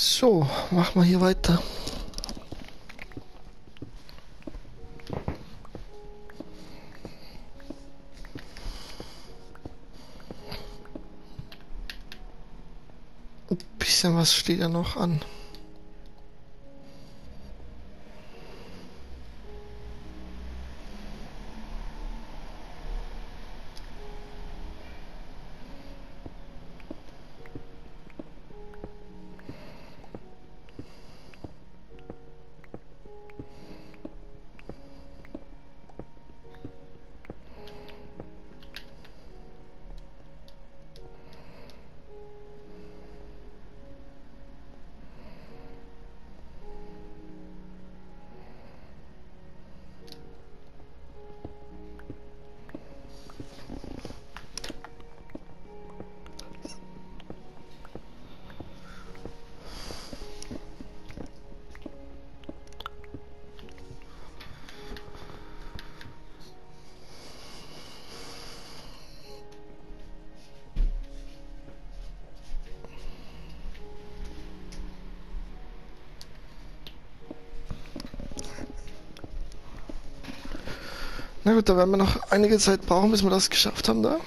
So, machen wir hier weiter. Ein bisschen was steht ja noch an. Na gut, da werden wir noch einige Zeit brauchen, bis wir das geschafft haben da.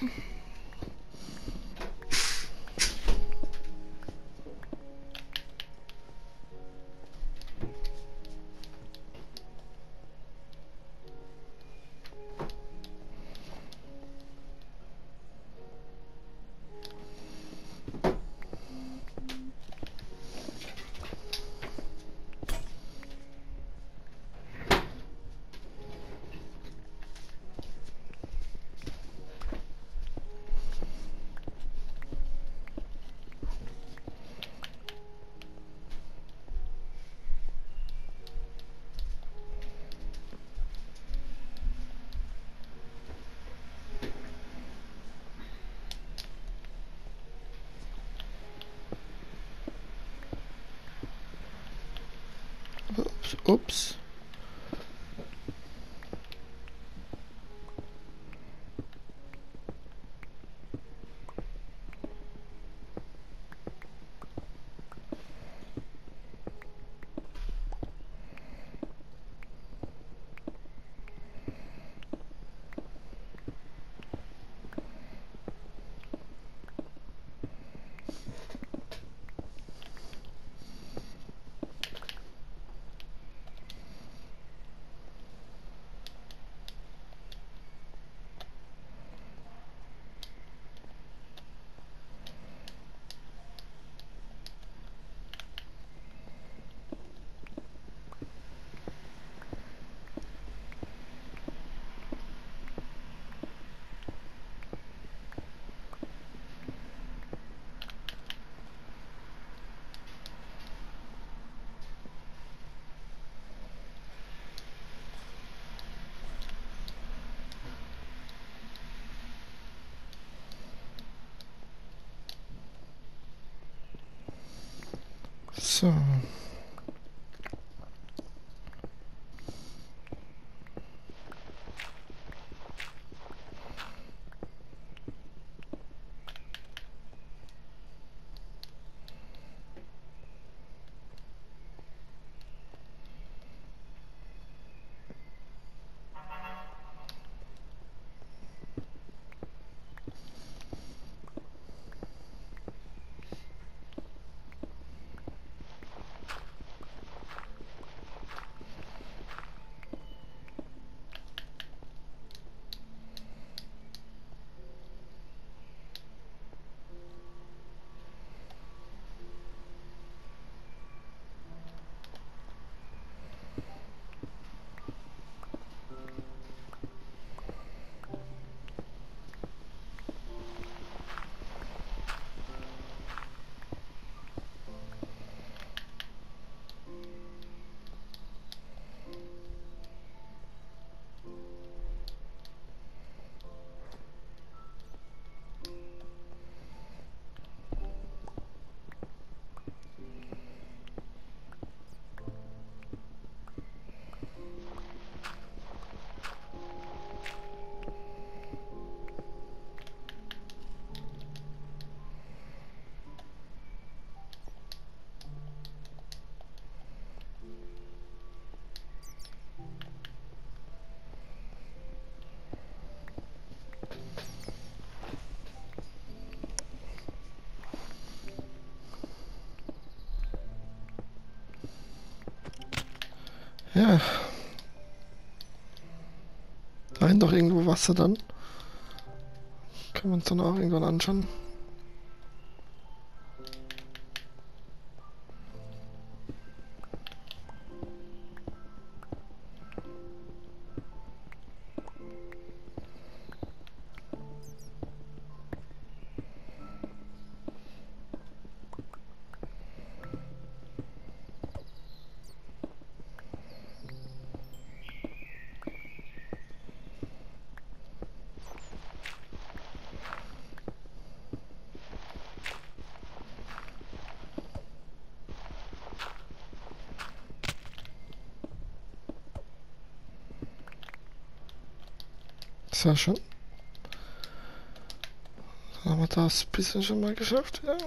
oops. So. Ja. Da hinten doch irgendwo Wasser dann. Können wir uns dann auch irgendwann anschauen. Dann haben wir das bisschen schon mal geschafft, ja.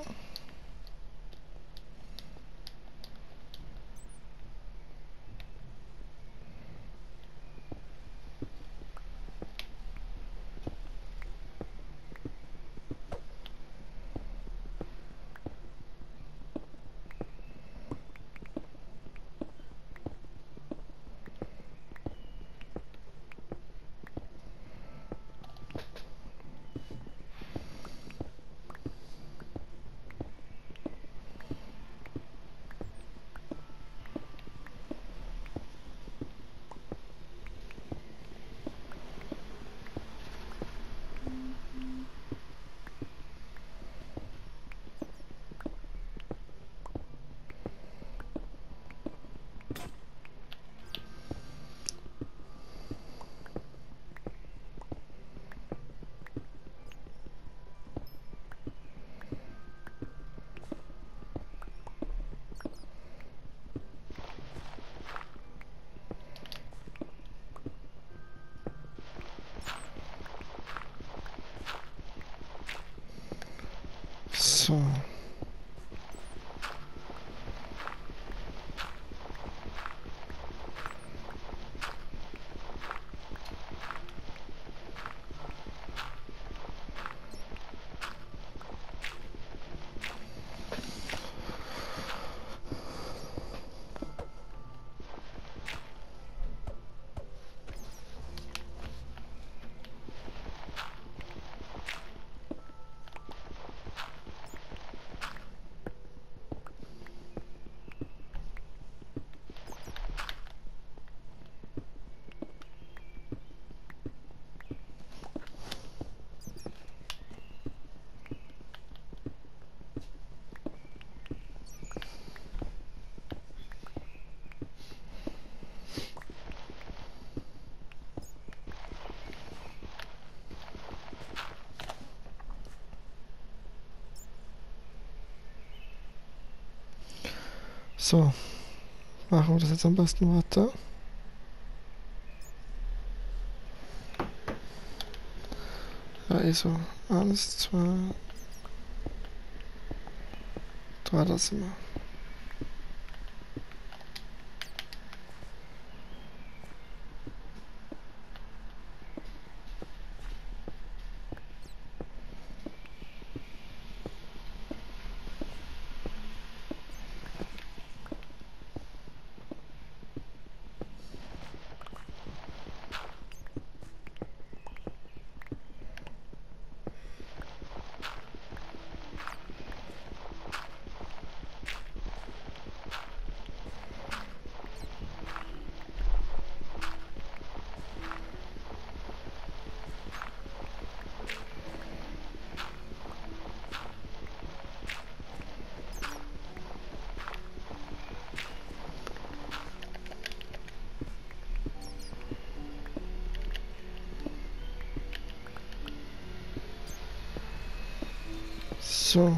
So. So. Machen wir das jetzt am besten weiter. Also, eins, zwei, drei, das sind wir. So.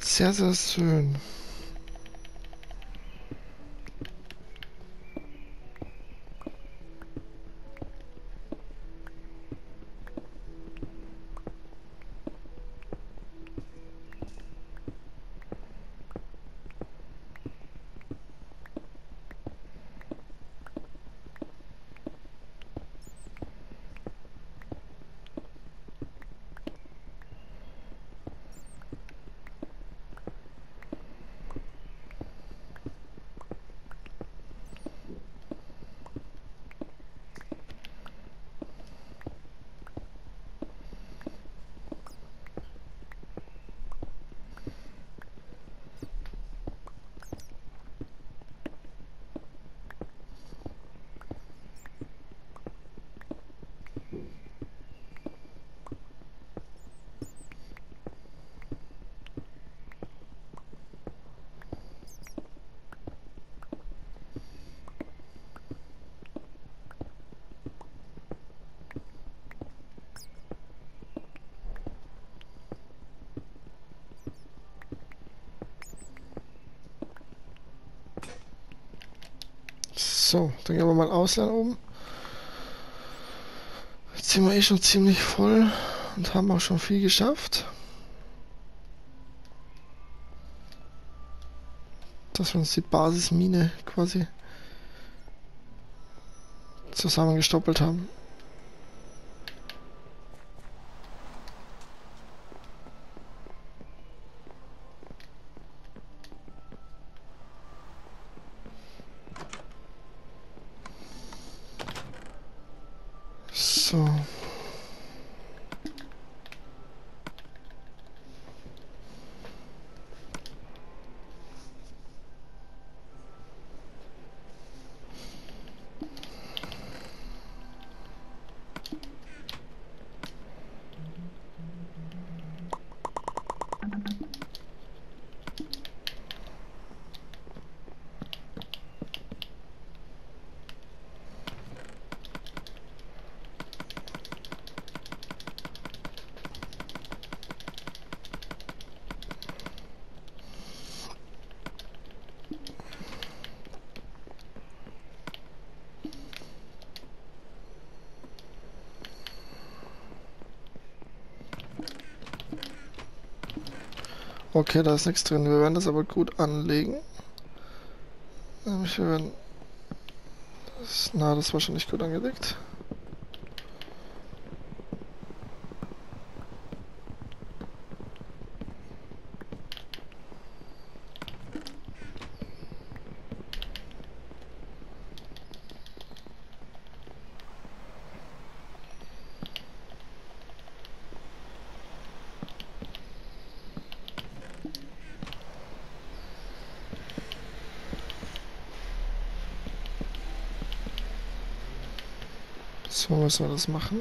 Sehr, sehr schön. So, dann gehen wir mal ausleihen oben. Jetzt sind wir eh schon ziemlich voll und haben auch schon viel geschafft. Dass wir uns die Basismine quasi zusammengestoppelt haben. So. Okay, da ist nichts drin. Wir werden das aber gut anlegen. Nämlich wir werden... Das, na, das war schon nicht gut angelegt. So müssen wir das machen.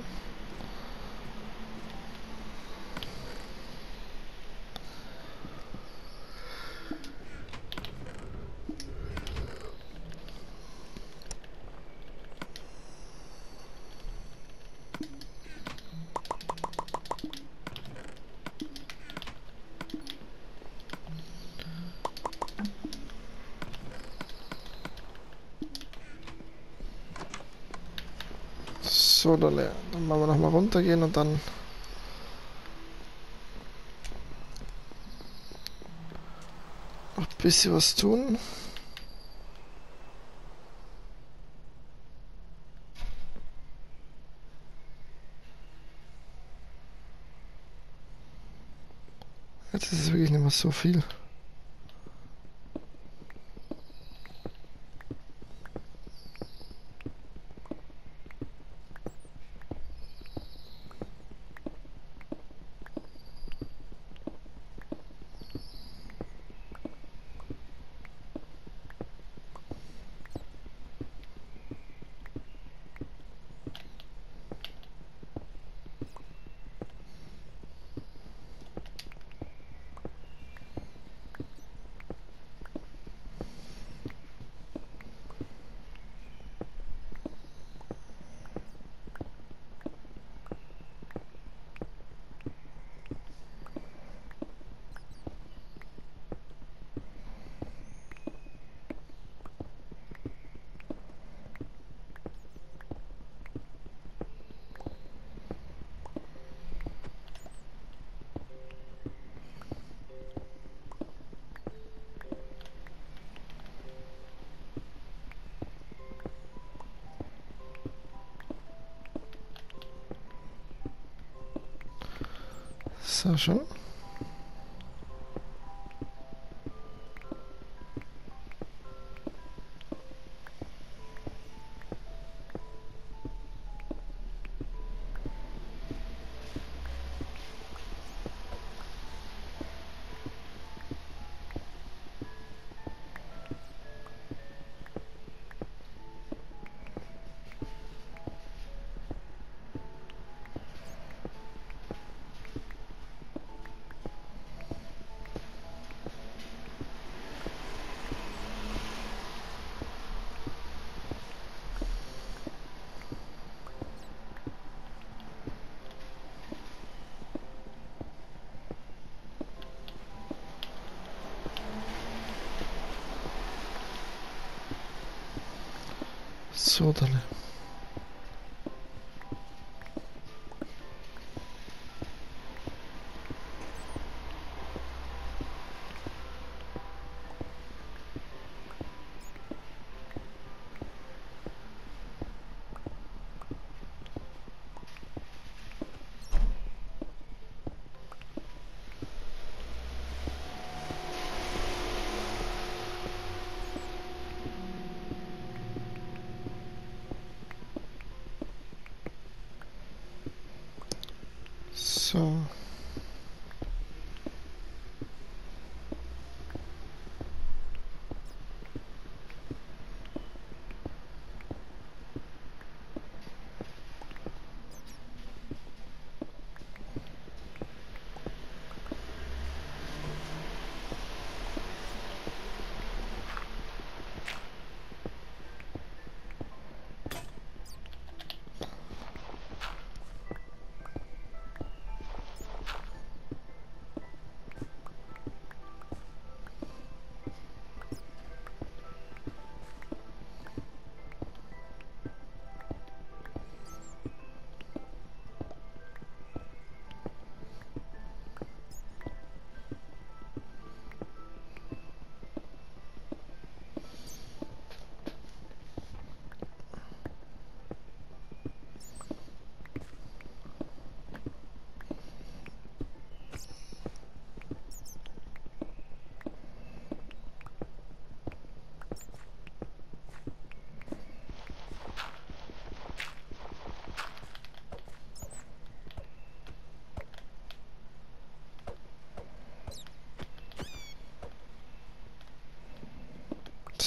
So, dann, machen wir nochmal runtergehen und dann noch ein bisschen was tun. Jetzt ist es wirklich nicht mehr so viel. So, schon.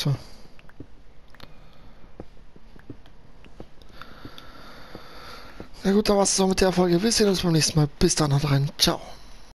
So. Na gut, dann war's es auch mit der Folge. Wir sehen uns beim nächsten Mal. Bis dann, haut rein. Ciao.